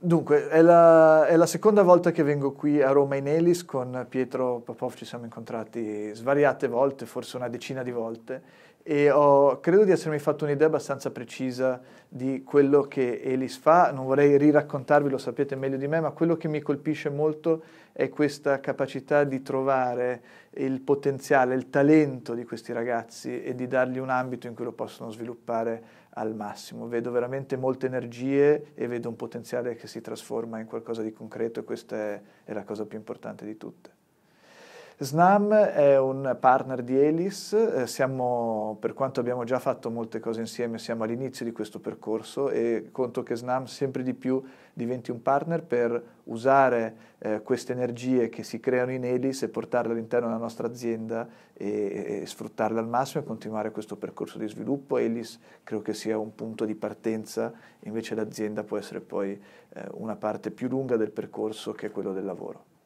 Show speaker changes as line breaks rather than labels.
Dunque, è la, è la, seconda volta che vengo qui a Roma in Elis, con Pietro Popov ci siamo incontrati svariate volte, forse una decina di volte, e ho, credo di essermi fatto un'idea abbastanza precisa di quello che Elis fa. Non vorrei riraccontarvi, lo sapete meglio di me, ma quello che mi colpisce molto è questa capacità di trovare il potenziale, il talento di questi ragazzi e di dargli un ambito in cui lo possono sviluppare al massimo. Vedo veramente molte energie e vedo un potenziale che si trasforma in qualcosa di concreto e questa è, è la cosa più importante di tutte. SNAM è un partner di Elis, eh, siamo, per quanto abbiamo già fatto molte cose insieme, siamo all'inizio di questo percorso e conto che SNAM sempre di più diventi un partner per usare eh, queste energie che si creano in Elis e portarle all'interno della nostra azienda e, e, sfruttarle al massimo e continuare questo percorso di sviluppo. Elis credo che sia un punto di partenza, invece l'azienda può essere poi eh, una parte più lunga del percorso che è quello del lavoro.